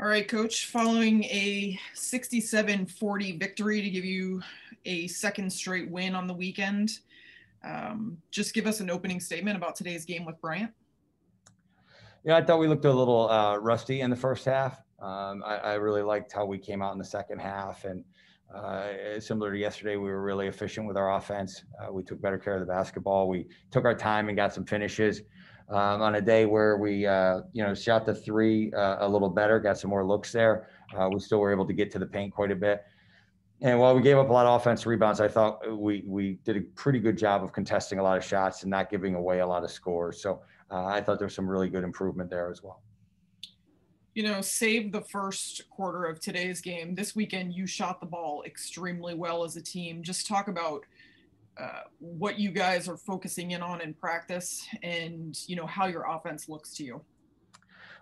All right, coach, following a 67 40 victory to give you a second straight win on the weekend, um, just give us an opening statement about today's game with Bryant. Yeah, I thought we looked a little uh, rusty in the first half. Um, I, I, really liked how we came out in the second half. And uh, similar to yesterday, we were really efficient with our offense. Uh, we took better care of the basketball. We took our time and got some finishes um, on a day where we, uh, you know, shot the three uh, a little better, got some more looks there. Uh, we still were able to get to the paint quite a bit. And while we gave up a lot of offense rebounds, I thought we we did a pretty good job of contesting a lot of shots and not giving away a lot of scores. So uh, I thought there was some really good improvement there as well. You know, save the first quarter of today's game. This weekend, you shot the ball extremely well as a team. Just talk about uh, what you guys are focusing in on in practice and you know how your offense looks to you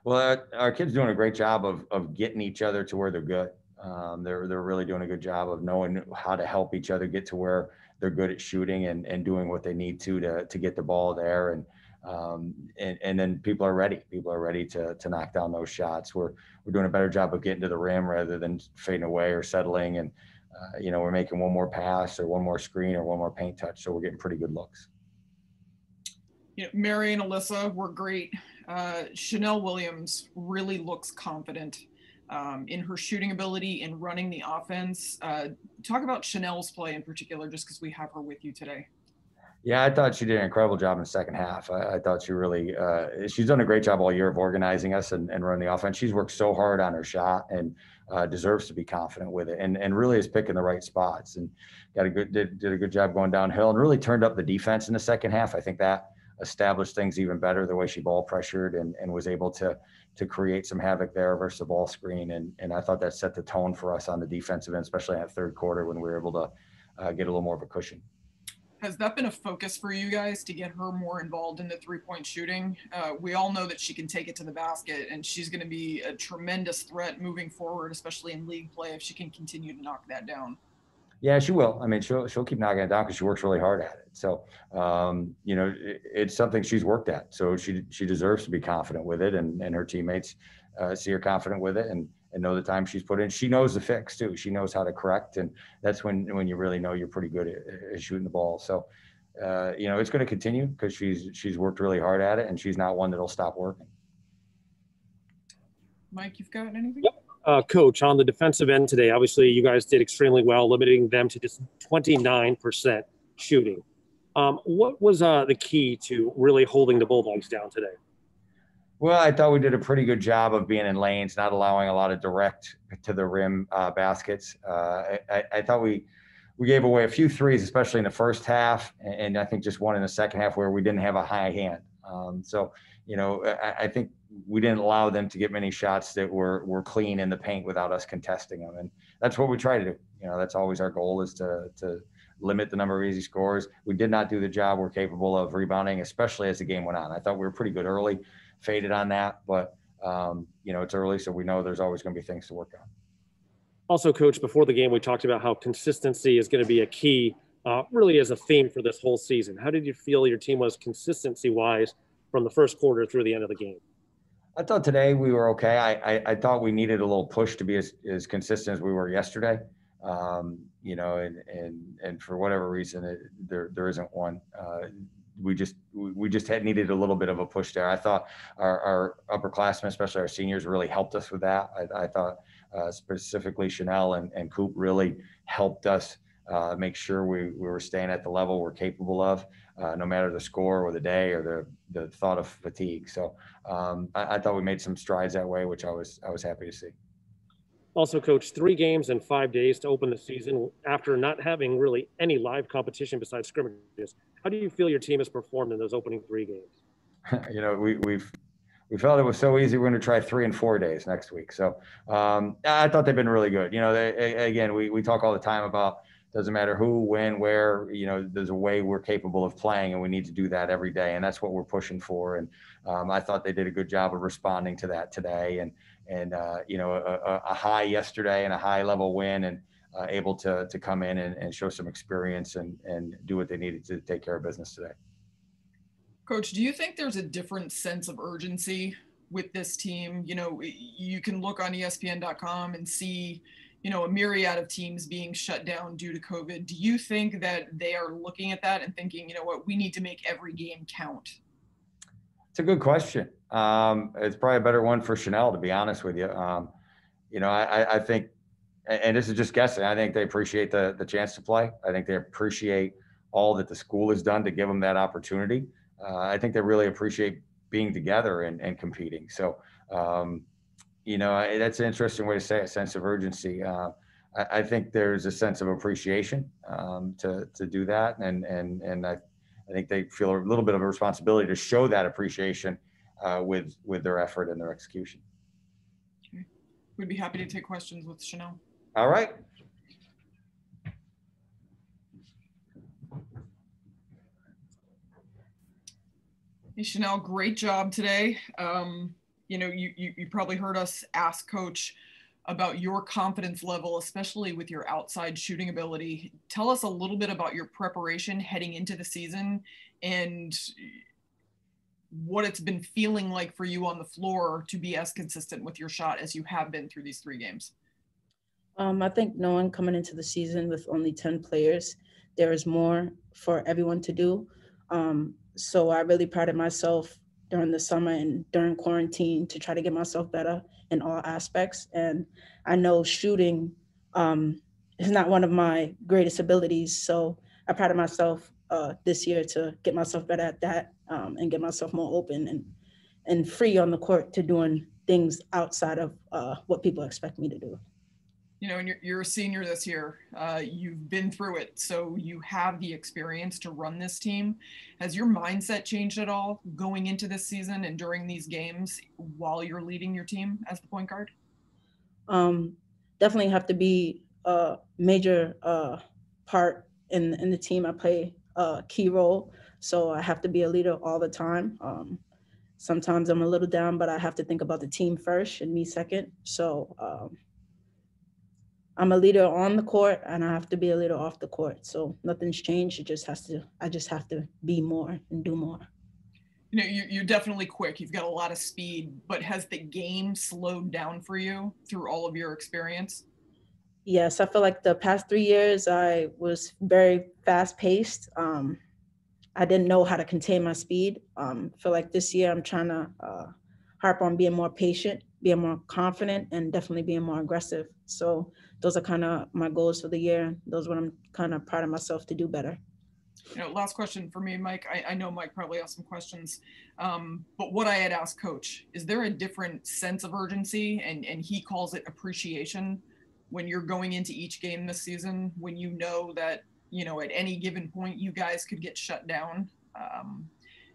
well our kids doing a great job of, of getting each other to where they're good um, they're, they're really doing a good job of knowing how to help each other get to where they're good at shooting and, and doing what they need to to, to get the ball there and um, and, and then people are ready. People are ready to, to knock down those shots. We're, we're doing a better job of getting to the rim rather than fading away or settling. And uh, you know, we're making one more pass or one more screen or one more paint touch. So we're getting pretty good looks. You know, Mary and Alyssa were great. Uh, Chanel Williams really looks confident um, in her shooting ability and running the offense. Uh, talk about Chanel's play in particular, just because we have her with you today. Yeah, I thought she did an incredible job in the second half. I, I thought she really, uh, she's done a great job all year of organizing us and, and running the offense. She's worked so hard on her shot and uh, deserves to be confident with it and, and really is picking the right spots and got a good, did, did a good job going downhill and really turned up the defense in the second half. I think that established things even better, the way she ball pressured and, and was able to, to create some havoc there versus the ball screen. And, and I thought that set the tone for us on the defensive end, especially in that third quarter when we were able to uh, get a little more of a cushion has that been a focus for you guys to get her more involved in the three point shooting? Uh, we all know that she can take it to the basket, and she's going to be a tremendous threat moving forward, especially in league play, if she can continue to knock that down. Yeah, she will. I mean, she'll she'll keep knocking it down because she works really hard at it. So, um, you know, it, it's something she's worked at. So she she deserves to be confident with it, and and her teammates uh, see her confident with it, and and know the time she's put in. She knows the fix too. She knows how to correct, and that's when when you really know you're pretty good at, at shooting the ball. So, uh, you know, it's going to continue because she's she's worked really hard at it, and she's not one that'll stop working. Mike, you've got anything? Yep. Uh, coach, on the defensive end today, obviously you guys did extremely well, limiting them to just 29% shooting. Um, what was uh, the key to really holding the Bulldogs down today? Well, I thought we did a pretty good job of being in lanes, not allowing a lot of direct to the rim uh, baskets. Uh, I, I, thought we we gave away a few threes, especially in the first half, and I think just one in the second half where we didn't have a high hand. Um, so, you know, I, I, think we didn't allow them to get many shots that were were clean in the paint without us contesting them, and that's what we try to do. You know, that's always our goal is to to limit the number of easy scores. We did not do the job we're capable of rebounding, especially as the game went on. I thought we were pretty good early faded on that, but um, you know, it's early, so we know there's always going to be things to work on. Also, coach, before the game, we talked about how consistency is going to be a key, uh, really as a theme for this whole season. How did you feel your team was consistency wise from the first quarter through the end of the game? I thought today we were okay. I, I, I thought we needed a little push to be as, as consistent as we were yesterday. Um, you know, and, and, and for whatever reason, it, there, there isn't one. Uh, we just we just had needed a little bit of a push there. I thought our, our upperclassmen, especially our seniors, really helped us with that. I, I thought uh, specifically Chanel and, and Coop really helped us uh, make sure we, we were staying at the level we're capable of, uh, no matter the score or the day or the, the thought of fatigue. So um, I, I thought we made some strides that way, which I was I was happy to see. Also, coach, three games in five days to open the season after not having really any live competition besides scrimmages. How do you feel your team has performed in those opening three games? you know, we, we've we felt it was so easy. We're going to try three and four days next week. So um, I thought they've been really good. You know, they, again, we, we talk all the time about doesn't matter who, when, where, you know, there's a way we're capable of playing and we need to do that every day. And that's what we're pushing for. And um, I thought they did a good job of responding to that today. And, and uh, you know, a, a, high yesterday and a high level win and uh, able to, to come in and, and show some experience and, and do what they needed to take care of business today. Coach, do you think there's a different sense of urgency with this team. You know, you can look on ESPN.com and see, you know, a myriad of teams being shut down due to COVID. Do you think that they are looking at that and thinking, you know what, we need to make every game count? It's a good question. Um, it's probably a better one for Chanel, to be honest with you. Um, you know, I, I think, and this is just guessing. I think they appreciate the the chance to play. I think they appreciate all that the school has done to give them that opportunity. Uh, I think they really appreciate being together and, and competing. So, um, you know, I, that's an interesting way to say a sense of urgency. Uh, I, I, think there's a sense of appreciation um, to to do that, and and and I, I think they feel a little bit of a responsibility to show that appreciation uh, with with their effort and their execution. Okay. We'd be happy to take questions with Chanel. All right. Hey, Chanel, great job today. Um, you know, you, you, you probably heard us ask coach about your confidence level, especially with your outside shooting ability. Tell us a little bit about your preparation heading into the season and what it's been feeling like for you on the floor to be as consistent with your shot as you have been through these three games. Um, I think knowing coming into the season with only 10 players, there is more for everyone to do. Um, so I really prided myself during the summer and during quarantine to try to get myself better in all aspects. And I know shooting um, is not one of my greatest abilities. So I prided myself uh, this year to get myself better at that um, and get myself more open and and free on the court to doing things outside of uh, what people expect me to do you know, and you're, you're a senior this year. Uh, you've been through it, so you have the experience to run this team. Has your mindset changed at all going into this season and during these games while you're leading your team as the point guard? Um, definitely have to be a major uh, part in in the team. I play a key role, so I have to be a leader all the time. Um, sometimes I'm a little down, but I have to think about the team first and me second. So. Um, I'm a leader on the court and I have to be a leader off the court. So nothing's changed. It just has to, I just have to be more and do more. You know, you're definitely quick. You've got a lot of speed, but has the game slowed down for you through all of your experience? Yes, I feel like the past three years I was very fast paced. Um, I didn't know how to contain my speed. Um, I feel like this year I'm trying to uh, harp on being more patient, being more confident, and definitely being more aggressive. So those are kind of my goals for the year. Those are what I'm kind of proud of myself to do better. You know, last question for me, Mike. I, I know Mike probably has some questions, um, but what I had asked Coach is there a different sense of urgency, and and he calls it appreciation, when you're going into each game this season, when you know that you know at any given point you guys could get shut down. Um,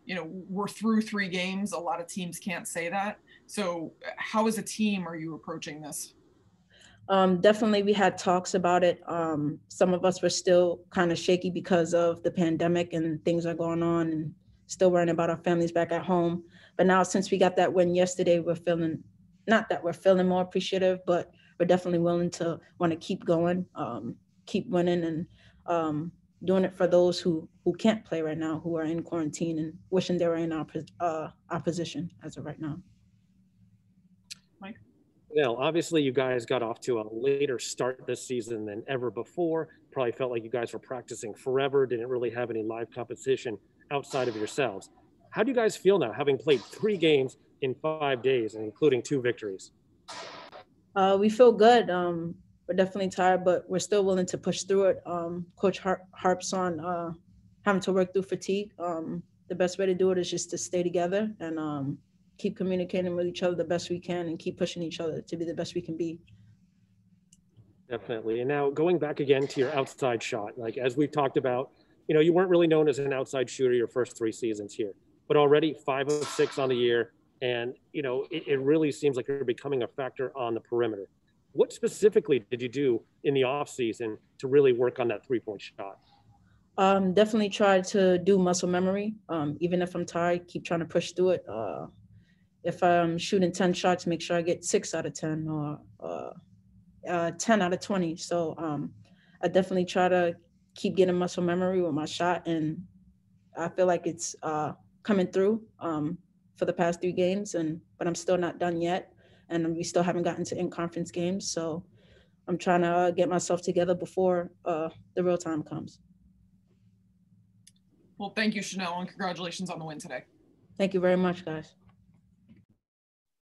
you know, we're through three games. A lot of teams can't say that. So, how as a team are you approaching this? Um, definitely, we had talks about it. Um, some of us were still kind of shaky because of the pandemic and things are going on, and still worrying about our families back at home. But now, since we got that win yesterday, we're feeling not that we're feeling more appreciative, but we're definitely willing to want to keep going, um, keep winning, and um, doing it for those who who can't play right now, who are in quarantine, and wishing they were in our uh, our position as of right now. Mike. Now, obviously, you guys got off to a later start this season than ever before. Probably felt like you guys were practicing forever, didn't really have any live competition outside of yourselves. How do you guys feel now, having played three games in five days, and including two victories? Uh, we feel good. Um, we're definitely tired, but we're still willing to push through it. Um, Coach Har- harps on uh, having to work through fatigue. Um, the best way to do it is just to stay together and um, keep communicating with each other the best we can and keep pushing each other to be the best we can be. Definitely. And now going back again to your outside shot, like as we've talked about, you know, you weren't really known as an outside shooter your first three seasons here, but already five of six on the year. And, you know, it, it really seems like you're becoming a factor on the perimeter. What specifically did you do in the off season to really work on that three point shot? Um, definitely try to do muscle memory. Um, even if I'm tired, keep trying to push through it. Uh, if I'm shooting 10 shots, make sure I get six out of 10 or uh, uh, 10 out of 20. So um, I definitely try to keep getting muscle memory with my shot. And I feel like it's uh, coming through. Um, for the past three games, and but I'm still not done yet, and we still haven't gotten to in conference games. So I'm trying to uh, get myself together before uh, the real time comes. Well, thank you, Chanel, and congratulations on the win today. Thank you very much, guys.